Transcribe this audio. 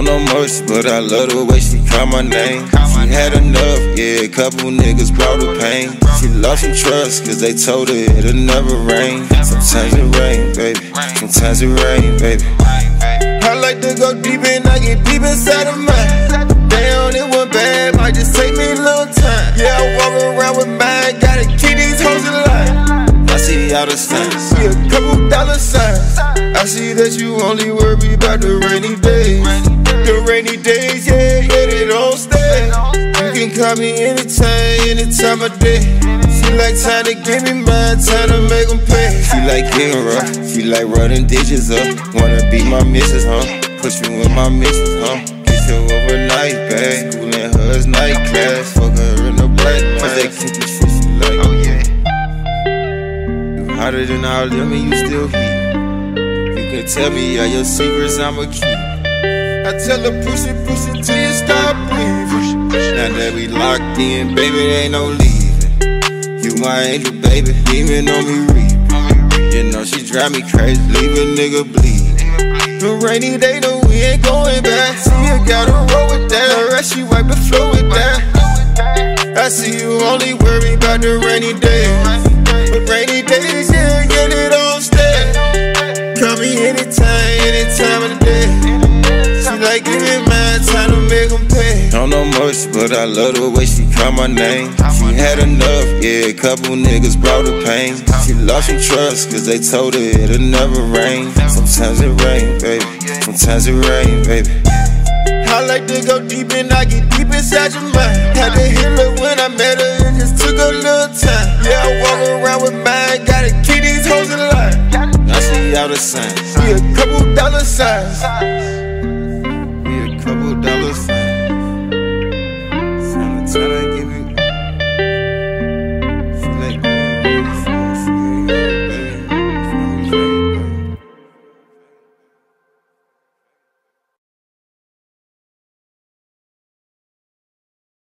mercy, but I love the way she call my name. She had enough, yeah, a couple niggas brought her pain. She lost some trust, cause they told her it'll never rain. Sometimes it rain, baby. Sometimes it rain, baby. I like to go deep and I get deep inside of mine. Damn, it went bad, might just take me a little time. Yeah, I walk around with mine, gotta keep these hoes alive. I see the signs, see a couple dollar signs. I see that you only worry about the rainy days. Time of day. She like time to give me mine, time to make them pay. She like getting rough, she like running dishes up. Wanna be my missus, huh? Put you in my missus, huh? Get you overnight, babe. School in her night class, fuck her in the black Cause they keep shit she like. Oh yeah. You hotter than all them and you still heat. You can tell me all your secrets, I'ma keep. I tell her push it, push it that we locked in, baby, ain't no leaving. You my angel, baby, demon on me reaping. You know she drive me crazy, leave a nigga bleed. The rainy day, no, we ain't going back. See you gotta roll with that. Rest she wipe the floor with that. I see you only worry about the rainy days. But rainy days, yeah, yeah, they don't stay. Call me anytime, any time of the day. Like give me mine, time to make them pay. Don't know much, but I love the way she call my name. She had enough, yeah, a couple niggas brought her pain. She lost some trust, cause they told her it'll never rain. Sometimes it rain, baby. Sometimes it rain, baby. I like to go deep and I get deep inside your mind. Had to heal her when I met her, it just took a little time. Yeah, I walk around with mine, gotta keep these hoes alive. I see all the signs, see a couple dollar signs.